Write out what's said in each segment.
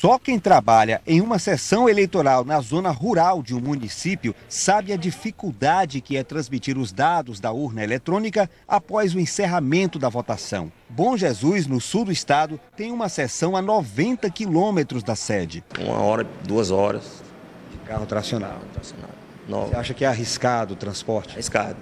Só quem trabalha em uma sessão eleitoral na zona rural de um município sabe a dificuldade que é transmitir os dados da urna eletrônica após o encerramento da votação. Bom Jesus, no sul do estado, tem uma sessão a 90 quilômetros da sede. Uma hora, duas horas. De carro tracionado. Tracionado. Você acha que é arriscado o transporte? Arriscado.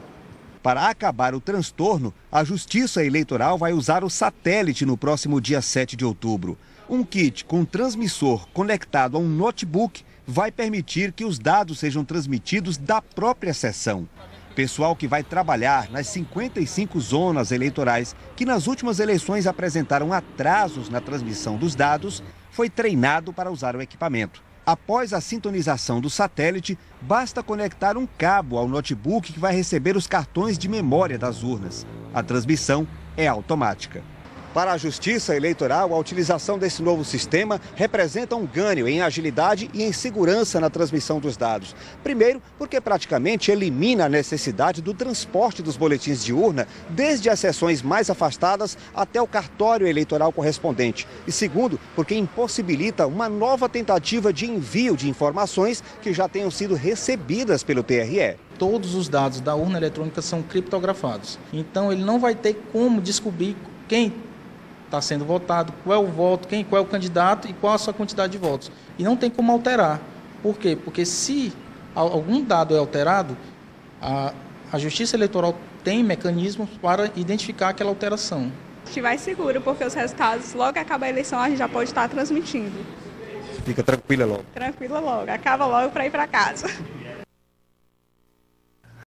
Para acabar o transtorno, a Justiça Eleitoral vai usar o satélite no próximo dia 7 de outubro. Um kit com transmissor conectado a um notebook vai permitir que os dados sejam transmitidos da própria sessão. Pessoal que vai trabalhar nas 55 zonas eleitorais que nas últimas eleições apresentaram atrasos na transmissão dos dados foi treinado para usar o equipamento. Após a sintonização do satélite, basta conectar um cabo ao notebook que vai receber os cartões de memória das urnas. A transmissão é automática. Para a Justiça Eleitoral, a utilização desse novo sistema representa um ganho em agilidade e em segurança na transmissão dos dados. Primeiro, porque praticamente elimina a necessidade do transporte dos boletins de urna desde as sessões mais afastadas até o cartório eleitoral correspondente. E segundo, porque impossibilita uma nova tentativa de envio de informações que já tenham sido recebidas pelo TRE todos os dados da urna eletrônica são criptografados. Então ele não vai ter como descobrir quem está sendo votado, qual é o voto, quem, qual é o candidato e qual a sua quantidade de votos. E não tem como alterar. Por quê? Porque se algum dado é alterado, a, a Justiça Eleitoral tem mecanismos para identificar aquela alteração. Estiver seguro, porque os resultados, logo que acaba a eleição, a gente já pode estar transmitindo. Fica tranquila logo. Tranquila logo, acaba logo para ir para casa.